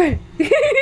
whisper.